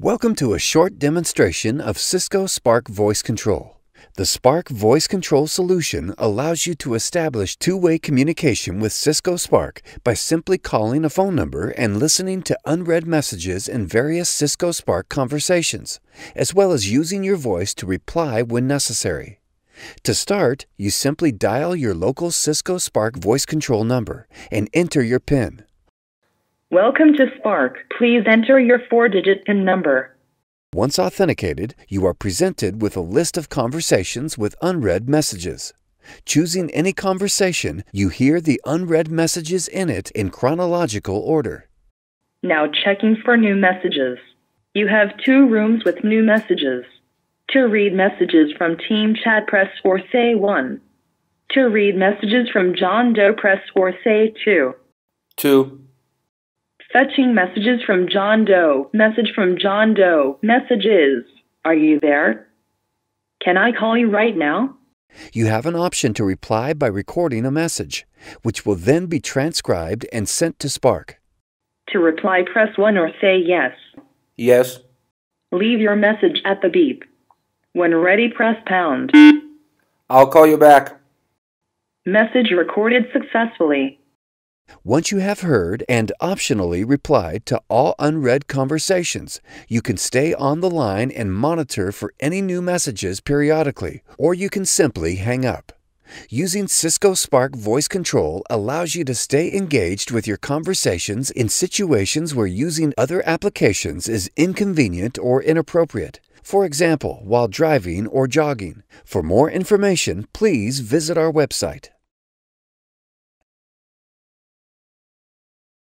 Welcome to a short demonstration of Cisco Spark Voice Control. The Spark Voice Control solution allows you to establish two-way communication with Cisco Spark by simply calling a phone number and listening to unread messages in various Cisco Spark conversations, as well as using your voice to reply when necessary. To start, you simply dial your local Cisco Spark voice control number and enter your PIN. Welcome to Spark. Please enter your four digit PIN number. Once authenticated, you are presented with a list of conversations with unread messages. Choosing any conversation, you hear the unread messages in it in chronological order. Now checking for new messages. You have two rooms with new messages. To read messages from Team Chat, press or say 1. To read messages from John Doe, press or say 2. 2. Fetching messages from John Doe. Message from John Doe. Messages. Are you there? Can I call you right now? You have an option to reply by recording a message, which will then be transcribed and sent to Spark. To reply, press 1 or say yes. Yes. Leave your message at the beep. When ready, press pound. I'll call you back. Message recorded successfully. Once you have heard and optionally replied to all unread conversations, you can stay on the line and monitor for any new messages periodically, or you can simply hang up. Using Cisco Spark Voice Control allows you to stay engaged with your conversations in situations where using other applications is inconvenient or inappropriate. For example, while driving or jogging. For more information, please visit our website.